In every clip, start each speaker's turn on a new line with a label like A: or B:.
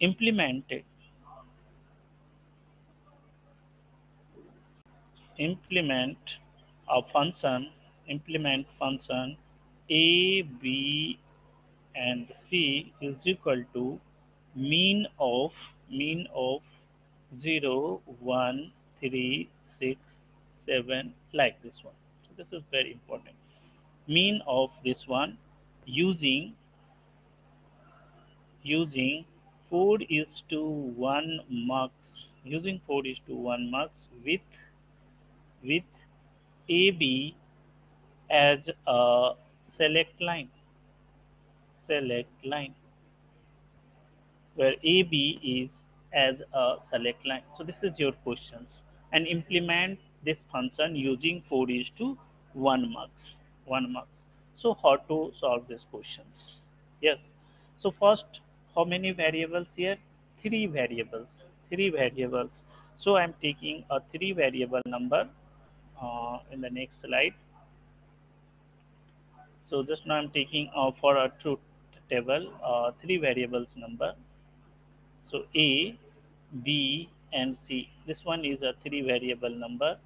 A: implemented. Implement a function implement function a b and c is equal to mean of mean of 0 1 3 6 7 like this one. So this is very important. Mean of this one using using 4 is to 1 mux using 4 is to 1 mux with with AB as a select line select line where AB is as a select line. So this is your questions and implement this function using 4 is to 1 mux 1 mux. So how to solve these questions? Yes. So first how many variables here? Three variables. Three variables. So I'm taking a three variable number uh, in the next slide. So just now I'm taking uh, for a truth table uh, three variables number. So A, B and C. This one is a three variable number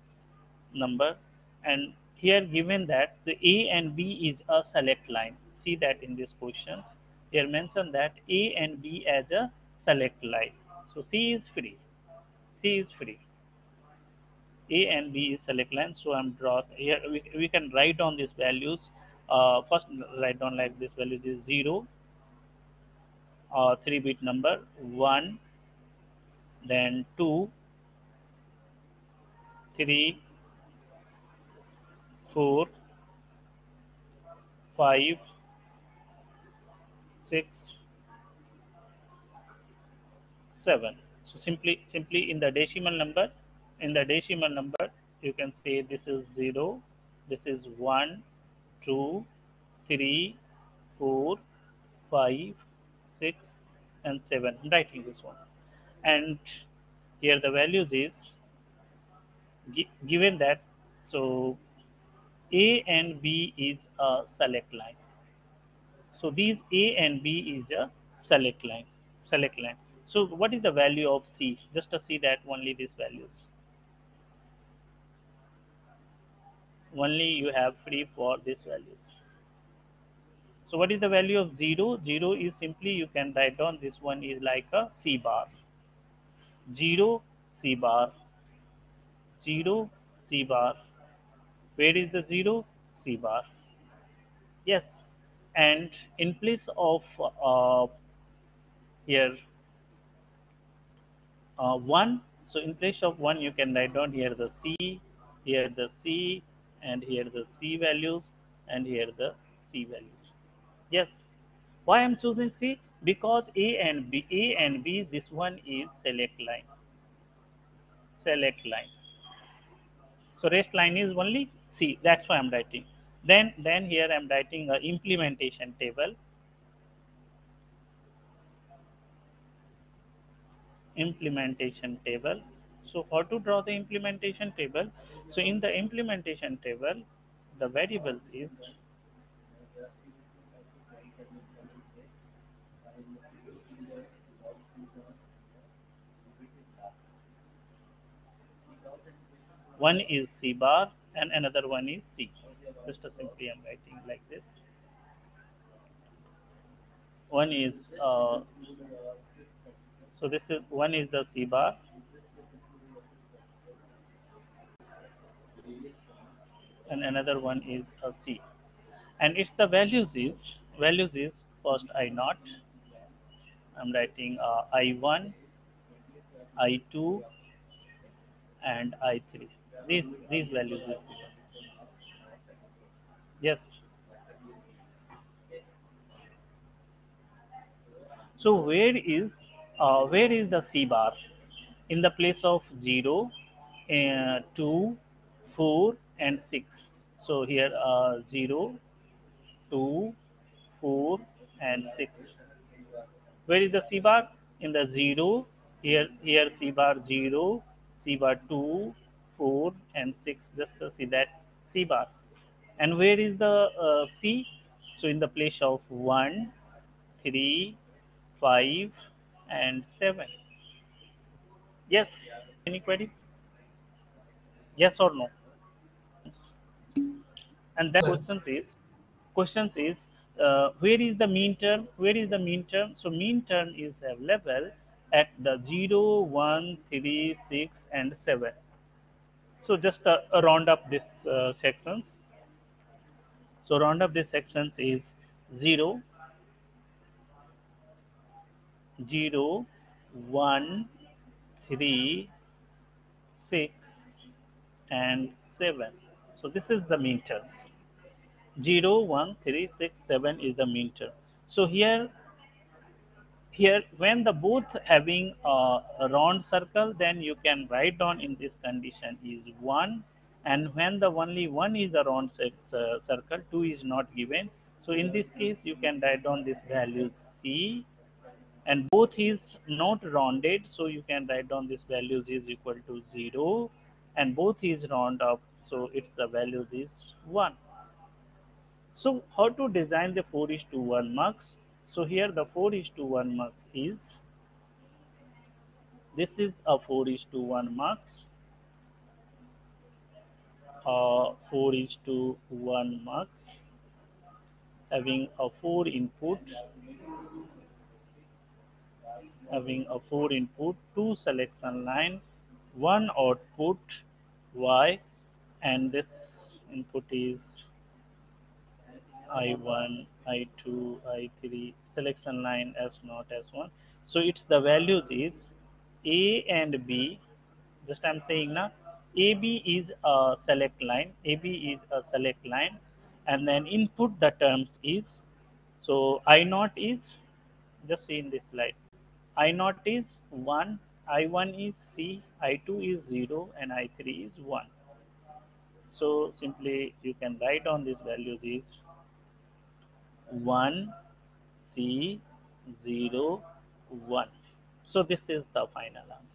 A: number and here given that the A and B is a select line. See that in these questions. Here mentioned that A and B as a select line. So C is free. C is free. A and B is select line. So I'm draw here we, we can write down these values. Uh, first write down like this value is 0 uh, 3 bit number 1 then 2 3 4 5 6 7 so simply simply in the decimal number in the decimal number you can say this is 0 this is 1 2 3 4 5 6 and 7 I'm writing this one. And here the values is given that so a and b is a select line so these a and b is a select line select line. So what is the value of c? Just to see that only these values. Only you have free for these values. So what is the value of 0 0 is simply you can write down this one is like a c bar. 0 c bar. 0 c bar. Where is the 0 c bar. Yes and in place of uh, here uh, 1 so in place of 1 you can write down here the c here the c and here the c values and here the c values. Yes. Why i'm choosing c? Because a and b a and b this one is select line. Select line. So rest line is only c. That's why i'm writing then then here i'm writing a implementation table. Implementation table. So how to draw the implementation table? So in the implementation table the variables is one is C bar and another one is C. Just simply I'm writing like this. One is uh, so this is one is the C bar. And another one is a C. And it's the values is values is first I naught. I'm writing uh, I1 I2 and I3 these these values is yes. So where is uh, where is the C bar? In the place of 0 uh, 2 4 and 6 so here uh, 0 2 4 and 6 where is the C bar? In the 0 here here C bar 0 C bar 2 4 and 6 just to see that C bar and where is the uh, C so in the place of 1 3 5 and 7. Yes, any query? Yes or no? And then questions is, questions is, uh, where is the mean term? Where is the mean term? So mean term is available at the 0, 1, 3, 6 and 7. So just uh, round up this uh, sections. So round up this sections is 0, 0, 1, 3, 6 and 7. So this is the mean terms. 0, 1, 3, 6, 7 is the mean term. So here here when the both having a round circle then you can write down in this condition is 1 and when the only one is a round uh, circle 2 is not given. So in this case you can write down this value c. And both is not rounded. So you can write down this values is equal to 0 and both is round up. So it's the values is 1 so how to design the 4 is to 1 mux so here the 4 is to 1 mux is this is a 4 is to 1 mux uh, 4 is to 1 mux having a 4 input having a 4 input 2 selection line 1 output y and this input is i1 i2 i3 selection line s0 s1 so it's the values is a and b. Just i'm saying now ab is a select line ab is a select line and then input the terms is so i naught is just see in this slide. I naught is 1 i1 is c i2 is 0 and i3 is 1 so simply you can write on these values is 1 C 0 1 so this is the final answer